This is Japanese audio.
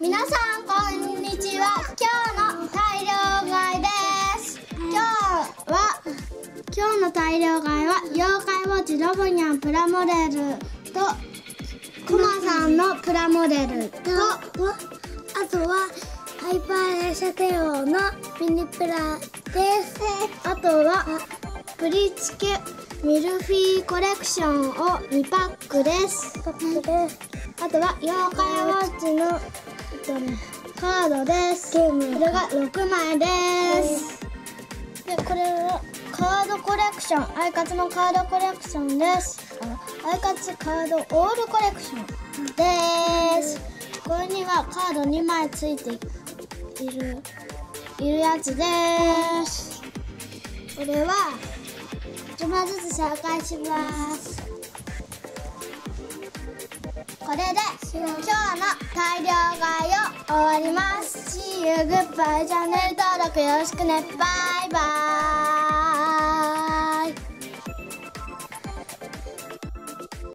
皆さんこんにちは。今日の大量買いです。今日は今日の大量買いは妖怪ウォッチロボニャンプラモデルとクマさんのプラモデルとあとはハイパー映写帝王のミニプラです。あとはプリチケミルフィーコレクションを2パックです。パックです。あとは妖怪ウォッチのカードです。ゲーム。これが6枚です。でこれはカードコレクション。アイカツのカードコレクションです。あアイカツカードオールコレクションです。これにはカード2枚ついているいるやつです。これは1枚ずつ紹介します。これで今日の大量買いを終わります。See you goodbye. チャンネル登録よろしくね。バイバイ。